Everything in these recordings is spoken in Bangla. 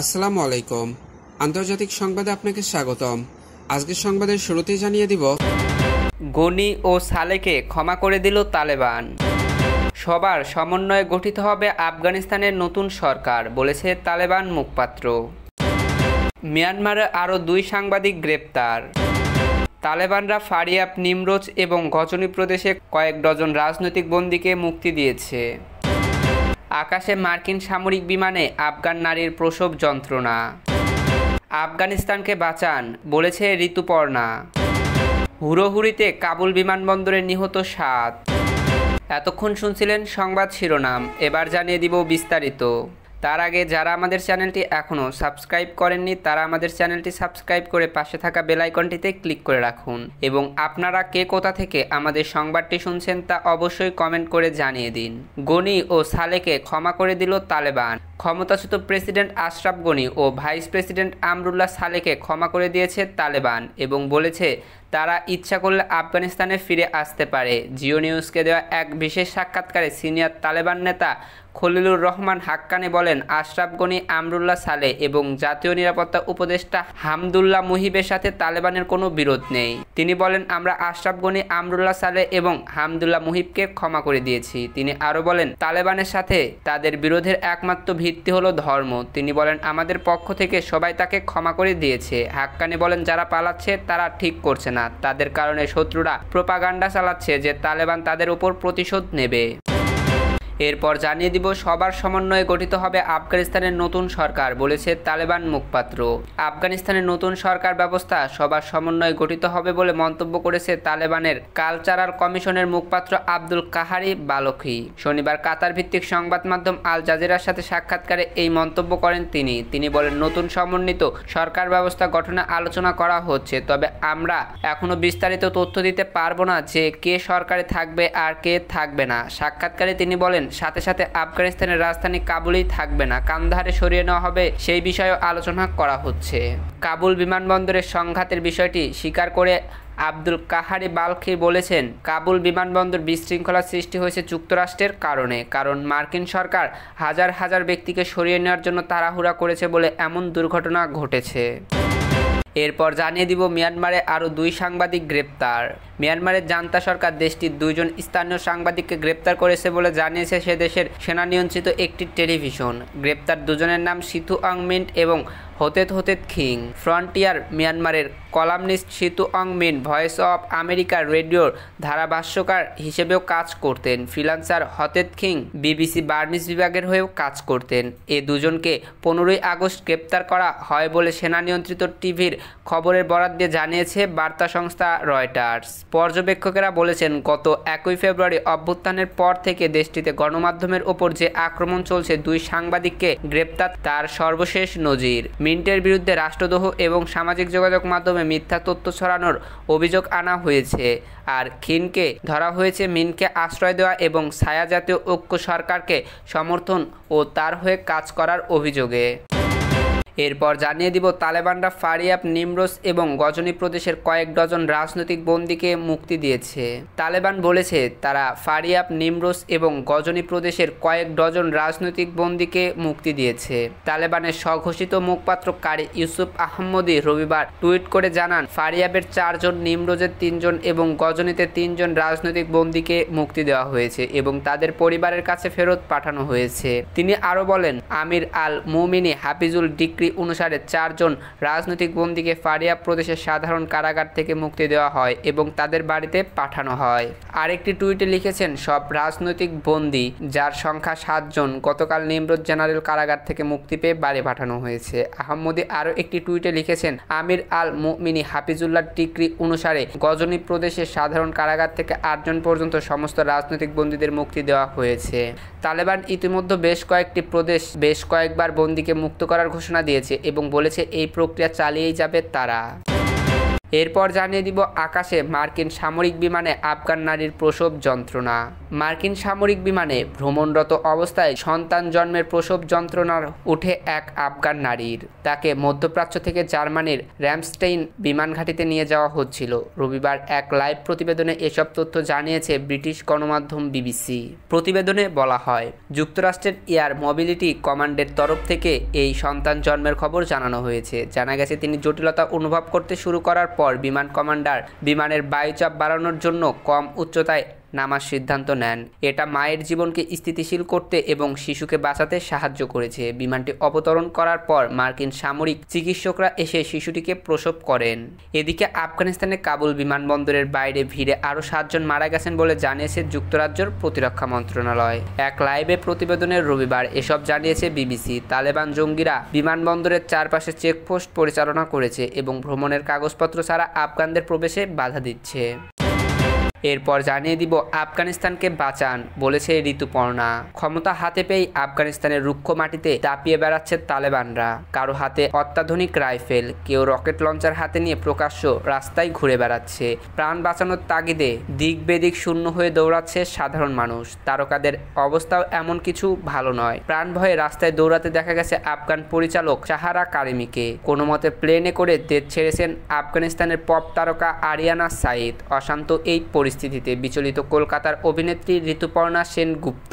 আসসালামু আলাইকুম। আন্তর্জাতিক সংবাদে আপনাকে স্বাগতম। আজকের সংবাদের শুরুতেই জানিয়ে দিব। গনি ও সালেকে ক্ষমা করে দিল তালেবান। সবার সমন্বয়ে গঠিত হবে আফগানিস্তানের নতুন সরকার, বলেছে তালেবান মুখপাত্র। মিয়ানমারে আরও দুই সাংবাদিক গ্রেপ্তার। তালেবানরা ফারিয়াব নিমরোজ এবং গজনী প্রদেশে কয়েক ডজন রাজনৈতিক বন্দীকে মুক্তি দিয়েছে। আকাশে মার্কিন সামরিক বিমানে আফগান নারীর প্রসব যন্ত্রণা। আফগানিস্তানকে বাঁচান, বলেছে ঋতুপর্ণা। হুড়োহুড়িতে কাবুল বিমানবন্দরে নিহত সাত। এতক্ষণ শুনছিলেন সংবাদ শিরোনাম, এবার জানিয়ে দিব বিস্তারিত। তার আগে যারা আমাদের চ্যানেলটি এখনও সাবস্ক্রাইব করেননি, তারা আমাদের চ্যানেলটি সাবস্ক্রাইব করে পাশে থাকা বেল আইকনটিতে ক্লিক করে রাখুন। এবং আপনারা কে কোথা থেকে আমাদের সংবাদটি শুনছেন তা অবশ্যই কমেন্ট করে জানিয়ে দিন। গনি ও সালেকে ক্ষমা করে দিল তালেবান। ক্ষমতাচ্যুত প্রেসিডেন্ট আশরাফ গনি ও ভাইস প্রেসিডেন্ট আমরুল্লাহ সালেকে ক্ষমা করে দিয়েছে তালেবান এবং বলেছে তারা ইচ্ছা করলে আফগানিস্তানে ফিরে আসতে পারে। জিও নিউজকে দেওয়া এক বিশেষ সাক্ষাৎকারে সিনিয়র তালেবান নেতা খলিলুর রহমান হাক্কানি বলেন, আশরাফ গনি, আমরুল্লাহ সালে এবং জাতীয় নিরাপত্তা উপদেষ্টা হামদুল্লাহ মুহিবের সাথে তালেবানের কোনো বিরোধ নেই। তিনি বলেন, আমরা আশরাফ গনি, আমরুল্লাহ সালে এবং হামদুল্লাহ মুহিবকে ক্ষমা করে দিয়েছি। তিনি আরও বলেন, তালেবানের সাথে তাদের বিরোধের একমাত্র ভিত্তি হলো ধর্ম। তিনি বলেন, আমাদের পক্ষ থেকে সবাই তাকে ক্ষমা করে দিয়েছে। হাক্কানি বলেন, যারা পালাচ্ছে তারা ঠিক করছে না। তাদের কারণে শত্রুরা প্রোপাগান্ডা চালাচ্ছে যে তালেবান তাদের উপর প্রতিশোধ নেবে। এরপর জানিয়ে দিব, সবার সমন্বয়ে গঠিত হবে আফগানিস্তানের নতুন সরকার, বলেছে তালেবান মুখপাত্র। আফগানিস্তানের নতুন সরকার ব্যবস্থা সবার সমন্বয়ে গঠিত হবে বলে মন্তব্য করেছে তালেবানের কালচারাল কমিশনের মুখপাত্র আব্দুল কাহারি বালখি। শনিবার কাতার ভিত্তিক সংবাদ মাধ্যম আল জাজিরার সাথে সাক্ষাৎকারে এই মন্তব্য করেন তিনি। তিনি বলেন, নতুন সমন্বিত সরকার ব্যবস্থা গঠনে আলোচনা করা হচ্ছে, তবে আমরা এখনও বিস্তারিত তথ্য দিতে পারব না যে কে সরকারে থাকবে আর কে থাকবে না। সাক্ষাৎকারে তিনি বলেন সাথে সাথে আফগানিস্তানের রাজধানী কাবুলই থাকবে না। কান্দাহারে সরিয়ে নেওয়া হবে, সেই বিষয়েও আলোচনা করা হচ্ছে। কাবুল বিমানবন্দরের সংঘাতের বিষয়টি স্বীকার করে আব্দুল কাহারি বালখি বলেছেন, কাবুল বিমানবন্দর বিশৃঙ্খলা সৃষ্টি হয়েছে যুক্তরাষ্ট্রের কারণে, কারণ মার্কিন সরকার হাজার হাজার ব্যক্তিকে সরিয়ে নেওয়ার জন্য তাড়াহুড়া করেছে বলে এমন দুর্ঘটনা ঘটেছে। এরপর জানিয়ে দিব মিয়ানমারে আরও দুই সাংবাদিক গ্রেপ্তার। মিয়ানমারের জান্তা সরকার দেশটির দুইজন স্থানীয় সাংবাদিককে গ্রেপ্তার করেছে বলে জানিয়েছে সে দেশের সেনা নিয়ন্ত্রিত একটি টেলিভিশন। গ্রেপ্তার দুজনের নাম সিথু আংমিন্ট এবং হতেত হতেত খিং ফ্রন্টিয়ার মিয়ানমারের columnist Sithu Aung Myint, voice of আমেরিকার রেডিওর ধারাভাষ্যকার হিসেবেও কাজ করতেন। Freelancer Htet Khaing BBC Burmese বিভাগের হয়েও কাজ করতেন। এ দুজনকে পনেরোই আগস্ট গ্রেপ্তার করা হয় বলে সেনা নিয়ন্ত্রিত টিভির খবরের বরাদ দিয়ে জানিয়েছে বার্তা সংস্থা রয়টার্স। পর্যবেক্ষকেরা বলেছেন, গত একই ফেব্রুয়ারি অভ্যুত্থানের পর থেকে দেশটিতে গণমাধ্যমের ওপর যে আক্রমণ চলছে দুই সাংবাদিককে গ্রেপ্তার, তার সর্বশেষ নজির। মিন্টের বিরুদ্ধে রাষ্ট্রদ্রোহ এবং সামাজিক যোগাযোগ মাধ্যমে মিথ্যা তথ্য ছড়ানোর অভিযোগ আনা হয়েছে। আর খিনকে ধরা হয়েছে মিনকে আশ্রয় দেওয়া এবং ছায়া জাতীয় ঐক্য সরকারকে সমর্থন ও তার হয়ে কাজ করার অভিযোগে। এরপর জানিয়ে দিব, তালেবানরা ফারিয়াব, নিমরোজ এবং গজনী প্রদেশের কয়েক ডজন রাজনৈতিক বন্দীকে মুক্তি দিয়েছে। তালেবান বলেছে, তারা ফারিয়াব, নিমরোজ এবং গজনী প্রদেশের কয়েক ডজন রাজনৈতিক বন্দীকে মুক্তি দিয়েছে। তালেবানের স্বঘোষিত মুখপাত্র কারি ইউসুফ আহমদি রবিবার টুইট করে জানান, ফারিয়াবের চারজন, নিমরোজের তিনজন এবং গজনীতে তিনজন রাজনৈতিক বন্দীকে মুক্তি দেওয়া হয়েছে এবং তাদের পরিবারের কাছে ফেরত পাঠানো হয়েছে। তিনি আরও বলেন, আমির আল মুমিনি হাফিজুল ডিক্রি অনুসারে চারজন রাজনৈতিক বন্দীকে ফারিয়া প্রদেশের সাধারণ কারাগার থেকে মুক্তি দেওয়া হয় এবং তাদের বাড়িতে পাঠানো হয়। আরেকটি টুইটে লিখেছেন, সব রাজনৈতিক বন্দী, যার সংখ্যা সাতজন, গতকাল নিমরোজ জেনারেল কারাগার থেকে মুক্তি পেয়ে বাড়ি পাঠানো হয়েছে। আহম্মদী আরও একটি টুইটে লিখেছেন, আমির আল মুমিনি হাফিজুল্লাহ ডিক্রি অনুসারে গজনী প্রদেশের সাধারণ কারাগার থেকে আটজন পর্যন্ত সমস্ত রাজনৈতিক বন্দীদের মুক্তি দেওয়া হয়েছে। তালেবান ইতিমধ্যে বেশ কয়েকটি প্রদেশ, বেশ কয়েকবার বন্দীকে মুক্ত করার ঘোষণা দিয়েছে এবং বলেছে এই প্রক্রিয়া চালিয়েই যাবে তারা। এরপর জানিয়ে দিব আকাশে মার্কিন সামরিক বিমানে আফগান নারীর প্রসব যন্ত্রণা। মার্কিন সামরিক বিমানে ভ্রমণরত অবস্থায় সন্তান জন্মের প্রসব যন্ত্রণার উঠে এক আফগান নারীর। তাকে মধ্যপ্রাচ্য থেকে জার্মানির র্যামস্টেইন বিমান ঘাঁটিতে নিয়ে যাওয়া হচ্ছিল। রবিবার এক লাইভ প্রতিবেদনে এসব তথ্য জানিয়েছে ব্রিটিশ গণমাধ্যম বিবিসি। প্রতিবেদনে বলা হয়, যুক্তরাষ্ট্রের এয়ার মোবিলিটি কমান্ডের তরফ থেকে এই সন্তান জন্মের খবর জানানো হয়েছে। জানা গেছে, তিনি জটিলতা অনুভব করতে শুরু করার পর বিমান কমান্ডার বিমানের বায়ুচাপ বাড়ানোর জন্য কম উচ্চতায় নামার সিদ্ধান্ত নেন। এটা মায়ের জীবনকে স্থিতিশীল করতে এবং শিশুকে বাঁচাতে সাহায্য করেছে। বিমানটি অবতরণ করার পর মার্কিন সামরিক চিকিৎসকরা এসে শিশুটিকে প্রসব করেন। এদিকে আফগানিস্তানের কাবুল বিমানবন্দরের বাইরে ভিড়ে আরও সাতজন মারা গেছেন বলে জানিয়েছে যুক্তরাজ্যের প্রতিরক্ষা মন্ত্রণালয়। এক লাইভে প্রতিবেদনের রবিবার এসব জানিয়েছে বিবিসি। তালেবান জঙ্গিরা বিমানবন্দরের চারপাশে চেকপোস্ট পরিচালনা করেছে এবং ভ্রমণের কাগজপত্র ছাড়া আফগানদের প্রবেশে বাধা দিচ্ছে। এরপর জানিয়ে দিব, আফগানিস্তানকে বাঁচান, বলেছে ঋতুপর্ণা। ক্ষমতা হাতে পেয়ে আফগানিস্তানের রুক্ষ মাটিতে তাপিয়ে বেড়াচ্ছে তালেবানরা। কারও হাতে অত্যাধুনিক রাইফেল, কেউ রকেট লঞ্চার হাতে নিয়ে প্রকাশ্য রাস্তায় ঘুরে বেড়াচ্ছে। প্রাণ বাঁচানোর তাগিদে দিক বেদিক শূন্য হয়ে দৌড়াচ্ছে সাধারণ মানুষ। তারকাদের অবস্থাও এমন কিছু ভালো নয়। প্রাণ ভয়ে রাস্তায় দৌড়াতে দেখা গেছে আফগান পরিচালক সাহারা কারিমিকে। কোনো মতে প্লেনে করে দেশ ছেড়েছেন আফগানিস্তানের পপ তারকা আরিয়ানা সাইদ। অশান্ত এই পরিস্থিতিতে বিচলিত কলকাতার অভিনেত্রী ঋতুপর্ণা সেনগুপ্ত।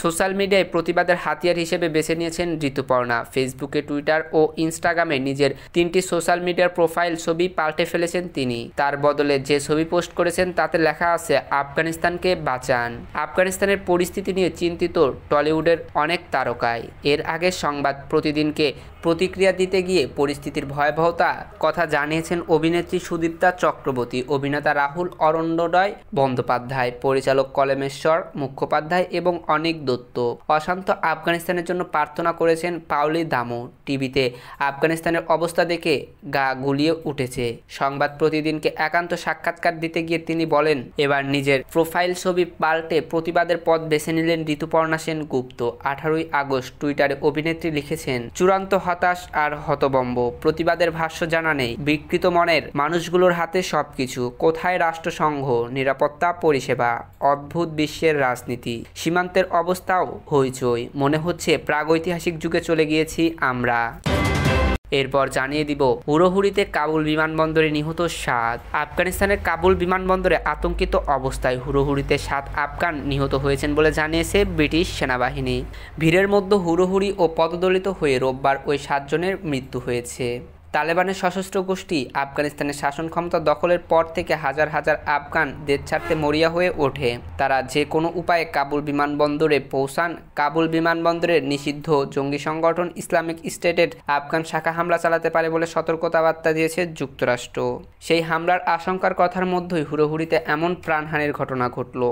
সোশ্যাল মিডিয়ায় প্রতিবাদের হাতিয়ার হিসেবে বেছে নিয়েছেন ঋতুপর্ণা। ফেসবুকে, টুইটার ও ইনস্টাগ্রামে নিজের তিনটি সোশ্যাল মিডিয়ার প্রোফাইল ছবি পাল্টে ফেলেছেন তিনি। তার বদলে যে ছবি পোস্ট করেছেন তাতে লেখা আছে, আফগানিস্তানকে বাঁচান। আফগানিস্তানের পরিস্থিতি নিয়ে চিন্তিত টলিউডের অনেক তারকায় এর আগে সংবাদ প্রতিদিনকে প্রতিক্রিয়া দিতে গিয়ে পরিস্থিতির ভয়াবহতা কথা জানিয়েছেন অভিনেত্রী সুদীপ্তা চক্রবর্তী। অভিনেতা রাহুল অরণ্যদয় বন্দ্যোপাধ্যায়, পরিচালক কলেমেশ্বর মুখোপাধ্যায় এবং অনিক দত্ত। অশান্ত আফগানিস্তানের জন্য প্রার্থনা করেছেন পাউলি দামো টিভিতে আফগানিস্তানের অবস্থা দেখে গা গুলিয়ে উঠেছে। সংবাদ প্রতিদিনকে একান্ত সাক্ষাৎকার দিতে গিয়ে তিনি বলেন, এবার নিজের প্রোফাইল ছবি পাল্টে প্রতিবাদের পথ বেছে নিলেন ঋতুপর্ণা সেন গুপ্ত আঠারোই আগস্ট টুইটারে অভিনেত্রী লিখেছেন, চূড়ান্ত হতাশ আর হতবম্ব। প্রতিবাদের ভাষ্য জানা নেই। বিকৃত মনের মানুষগুলোর হাতে সবকিছু। কোথায় রাষ্ট্রসংঘ, নিরাপত্তা পরিষেবা, অদ্ভুত বিশ্বের রাজনীতি। সীমান্তের অবস্থাও হইচই। মনে হচ্ছে প্রাগৈতিহাসিক যুগে চলে গিয়েছি আমরা। এরপর জানিয়ে দিব, হুড়োহুড়িতে কাবুল বিমানবন্দরে নিহত সাত, আফগানিস্তানের কাবুল বিমানবন্দরে আতঙ্কিত অবস্থায় হুড়োহুড়িতে সাত আফগান নিহত হয়েছেন বলে জানিয়েছে ব্রিটিশ সেনাবাহিনী। ভিড়ের মধ্যে হুড়োহুড়ি ও পদদলিত হয়ে রোববার ওই সাতজনের মৃত্যু হয়েছে। তালেবানের সশস্ত্র গোষ্ঠী আফগানিস্তানের শাসন ক্ষমতা দখলের পর থেকে হাজার হাজার আফগান দেশ ছাড়তে মরিয়া হয়ে ওঠে। তারা যে কোনো উপায়ে কাবুল বিমানবন্দরে পৌঁছান। কাবুল বিমানবন্দরের নিষিদ্ধ জঙ্গি সংগঠন ইসলামিক স্টেটের আফগান শাখা হামলা চালাতে পারে বলে সতর্কতা বার্তা দিয়েছে যুক্তরাষ্ট্র। সেই হামলার আশঙ্কার কথার মধ্যেই হুড়োহুড়িতে এমন প্রাণহানির ঘটনা ঘটল।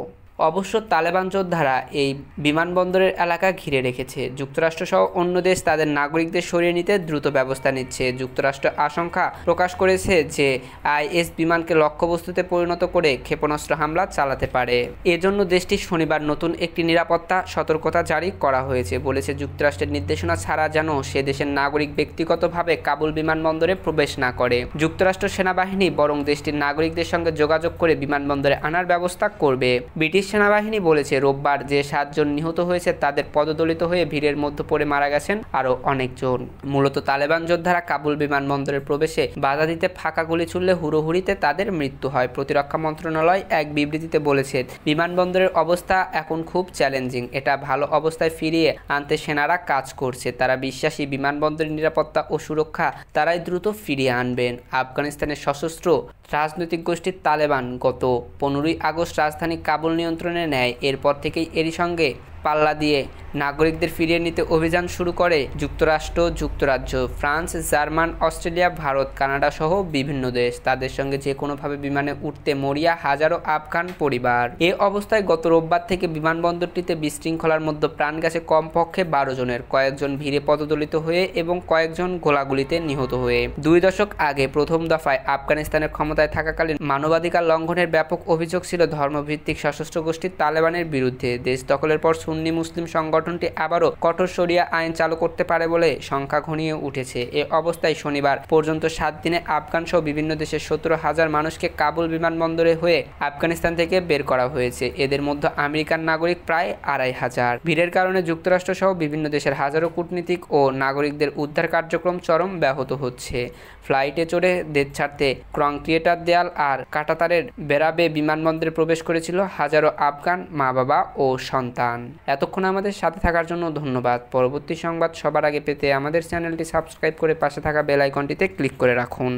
অবশ্য তালেবান যোদ্ধারা এই বিমানবন্দরের এলাকা ঘিরে রেখেছে। যুক্তরাষ্ট্রসহ অন্য দেশ তাদের নাগরিকদের সরিয়ে নিতে দ্রুত ব্যবস্থা নিচ্ছে। যুক্তরাষ্ট্র আশঙ্কা প্রকাশ করেছে যে আইএস বিমানকে লক্ষ্যবস্তুতে পরিণত করে ক্ষেপণাস্ত্র হামলা চালাতে পারে। এজন্য দেশটি শনিবার নতুন একটি নিরাপত্তা সতর্কতা জারি করা হয়েছে বলেছে যুক্তরাষ্ট্রের নির্দেশনা ছাড়া যেন সে দেশের নাগরিক ব্যক্তিগতভাবে কাবুল বিমানবন্দরে প্রবেশ না করে। যুক্তরাষ্ট্র সেনাবাহিনী বরং দেশটির নাগরিকদের সঙ্গে যোগাযোগ করে বিমানবন্দরে আনার ব্যবস্থা করবে। ব্রিটিশ ব্রিটিশ সেনাবাহিনী বলেছে, রোববার যে সাতজন নিহত হয়েছে তাদের পদদলিত হয়ে ভিড়ের মধ্যে পড়ে মারা গেছেন আরও অনেকজন। মূলত তালেবান যোদ্ধারা কাবুল বিমানবন্দরের প্রবেশে বাধা দিতে ফাঁকা গুলি ছুড়লে হুড়োহুড়িতে তাদের মৃত্যু হয়। প্রতিরক্ষা মন্ত্রণালয় এক বিবৃতিতে বলেছে, বিমানবন্দরের অবস্থা এখন খুব চ্যালেঞ্জিং। এটা ভালো অবস্থায় ফিরিয়ে আনতে সেনারা কাজ করছে। তারা বিশ্বাসী বিমানবন্দরের নিরাপত্তা ও সুরক্ষা তারাই দ্রুত ফিরিয়ে আনবেন। আফগানিস্তানের সশস্ত্র রাজনৈতিক গোষ্ঠীর তালেবান গত পনেরোই আগস্ট রাজধানী কাবুল নিয়ন্ত্রণে নেয়। এরপর থেকেই এরই সঙ্গে পাল্লা দিয়ে নাগরিকদের ফিরিয়ে নিতে অভিযান শুরু করে যুক্তরাষ্ট্র, যুক্তরাজ্য, France, German, Australia, Bharat, Canada সহ বিভিন্ন দেশ। তাদের সঙ্গে যে কোনোভাবে বিমানে উঠতে মরিয়া হাজারো আফগান পরিবার। এ অবস্থায় গত রোববার থেকে বিমানবন্দরটিতে বিশৃঙ্খলার মধ্যে প্রাণ গেছে কমপক্ষে বারো জনের। কয়েকজন ভিড়ে পদদলিত হয়ে এবং কয়েকজন গোলাগুলিতে নিহত হয়ে। দুই দশক আগে প্রথম দফায় আফগানিস্তানের ক্ষমতায় থাকাকালীন মানবাধিকার লঙ্ঘনের ব্যাপক অভিযোগ ছিল ধর্মভিত্তিক সশস্ত্র গোষ্ঠী তালেবানের বিরুদ্ধে। দেশ দখলের পর সুন্নি মুসলিম সংগঠনটি আবারও কঠোর সরিয়া আইন চালু করতে পারে বলে সংখ্যা ঘনিয়ে উঠেছে। এ অবস্থায় শনিবার পর্যন্ত সাত দিনে আফগান সহ বিভিন্ন দেশের সতেরো হাজার মানুষকে কাবুল বিমানবন্দরে হয়ে আফগানিস্তান থেকে বের করা হয়েছে। এদের মধ্যে আমেরিকান নাগরিক প্রায় আড়াই হাজার। ভিড়ের কারণে যুক্তরাষ্ট্র সহ বিভিন্ন দেশের হাজারো কূটনীতিক ও নাগরিকদের উদ্ধার কার্যক্রম চরম ব্যাহত হচ্ছে। ফ্লাইটে চড়ে দেশ ছাড়তে ক্রংক্রিয়েটার দেয়াল আর কাটাতারের বেড়াবে বিমানবন্দরে প্রবেশ করেছিল হাজারো আফগান মা বাবা ও সন্তান। এতক্ষণ আমাদের সাথে থাকার জন্য ধন্যবাদ। পরবর্তী সংবাদ সবার আগে পেতে আমাদের চ্যানেলটি সাবস্ক্রাইব করে পাশে থাকা বেল আইকনটিতে ক্লিক করে রাখুন।